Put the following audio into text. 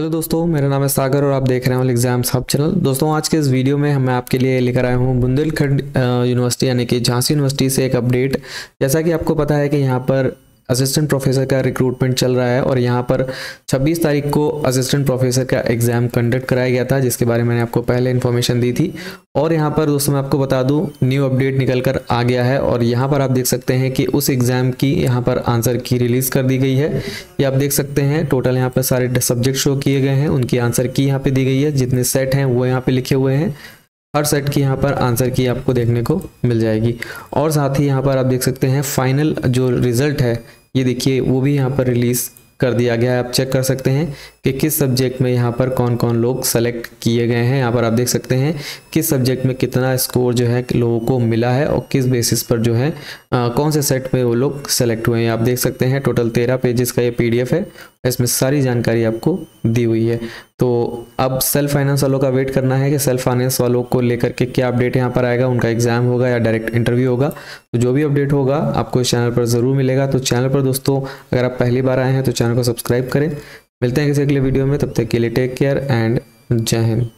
Hello दोस्तों, मेरा नाम है सागर और आप देख रहे हो एग्ज़ाम हब चैनल दोस्तों, आज के इस वीडियो में मैं आपके लिए लेकर आया हूँ बुंदेलखंड यूनिवर्सिटी, यानी कि झांसी यूनिवर्सिटी से एक अपडेट। जैसा कि आपको पता है कि यहाँ पर असिस्टेंट प्रोफेसर का रिक्रूटमेंट चल रहा है और यहाँ पर 26 तारीख को असिस्टेंट प्रोफेसर का एग्ज़ाम कंडक्ट कराया गया था, जिसके बारे में मैंने आपको पहले इन्फॉर्मेशन दी थी। और यहाँ पर दोस्तों मैं आपको बता दूँ न्यू अपडेट निकल कर आ गया है और यहाँ पर आप देख सकते हैं कि उस एग्ज़ाम की यहाँ पर आंसर की रिलीज़ कर दी गई है। ये आप देख सकते हैं टोटल यहाँ पर सारे सब्जेक्ट शो किए गए हैं, उनकी आंसर की यहाँ पर दी गई है। जितने सेट हैं, वो यहाँ पर लिखे हुए हैं। हर सेट की यहाँ पर आंसर की आपको देखने को मिल जाएगी। और साथ ही यहाँ पर आप देख सकते हैं फाइनल जो रिज़ल्ट है ये देखिए वो भी यहाँ पर रिलीज़ कर दिया गया है। आप चेक कर सकते हैं कि किस सब्जेक्ट में यहाँ पर कौन कौन लोग सेलेक्ट किए गए हैं। यहाँ पर आप देख सकते हैं किस सब्जेक्ट में कितना स्कोर जो है लोगों को मिला है और किस बेसिस पर जो है आ, कौन से सेट में वो लोग सेलेक्ट हुए हैं। आप देख सकते हैं टोटल तेरह पेजेस का ये पीडीएफ है इसमें सारी जानकारी आपको दी हुई है। तो अब सेल्फ फाइनेंस वालों का वेट करना है कि सेल्फ फाइनेंस वालों को लेकर के क्या अपडेट यहाँ पर आएगा, उनका एग्ज़ाम होगा या डायरेक्ट इंटरव्यू होगा। तो जो भी अपडेट होगा, आपको इस चैनल पर ज़रूर मिलेगा। तो चैनल पर दोस्तों, अगर आप पहली बार आए हैं तो चैनल को सब्सक्राइब करें। मिलते हैं किसी अगले वीडियो में, तब तक के लिए टेक केयर एंड जय हिंद।